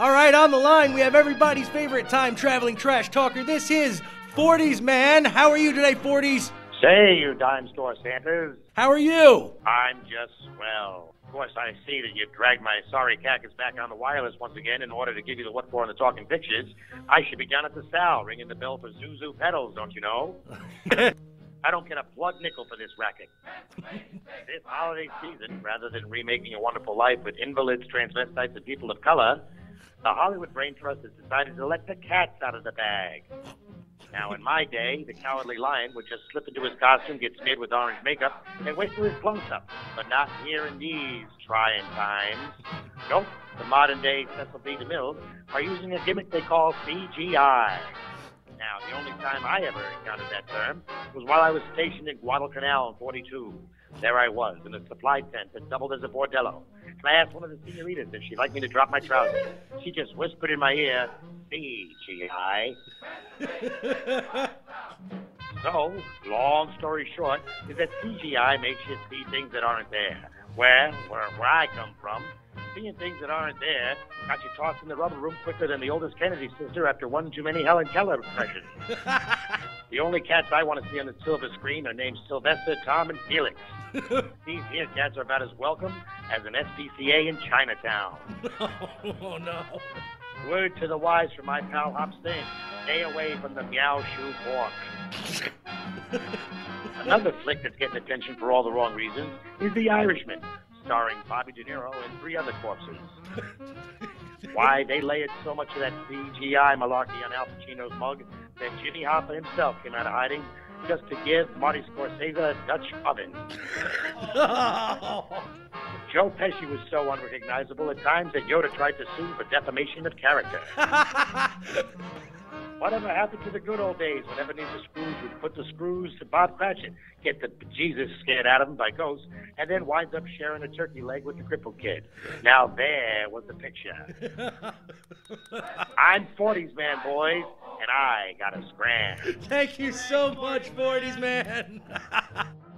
All right, on the line, we have everybody's favorite time traveling trash talker. This is 40s Man. How are you today, 40s? Say, you dime store Santas. How are you? I'm just swell. Of course, I see that you dragged my sorry cactus back on the wireless once again in order to give you the what for in the talking pictures. I should be down at the Sal ringing the bell for Zuzu pedals, don't you know? I don't get a blood nickel for this racket. this holiday season, rather than remaking a wonderful life with invalids, transvestites, and people of color, the Hollywood Brain Trust has decided to let the cats out of the bag. Now, in my day, the cowardly lion would just slip into his costume, get smeared with orange makeup, and wait for his close-up. But not here in these trying times. Nope, the modern-day Cecil B. DeMille are using a gimmick they call CGI. Now, the only time I ever encountered that term was while I was stationed in Guadalcanal in 42. There I was, in a supply tent that doubled as a bordello. And I asked one of the senoritas if she'd like me to drop my trousers. She just whispered in my ear, CGI. so, long story short, is that CGI makes you see things that aren't there. Where, where, where I come from, seeing things that aren't there got you tossed in the rubber room quicker than the oldest Kennedy sister after one too many Helen Keller impressions. the only cats I want to see on the silver screen are named Sylvester, Tom, and Felix. These here cats are about as welcome as an SPCA in Chinatown. oh, no. Word to the wise from my pal Hop Stink. Stay away from the meow shoe pork. Another flick that's getting attention for all the wrong reasons is The Irishman, starring Bobby De Niro and three other corpses. Why, they layered so much of that CGI malarkey on Al Pacino's mug that Jimmy Hoffa himself came out of hiding just to give Marty Scorsese a Dutch oven. Joe Pesci was so unrecognizable at times that Yoda tried to sue for defamation of character. Whatever happened to the good old days when Ebenezer Scrooge would put the screws to Bob Cratchit, get the Jesus scared out of him by ghosts, and then winds up sharing a turkey leg with the crippled kid? Now there was the picture. I'm 40s man, boys, and I got a scram. Thank you so much, 40s Man.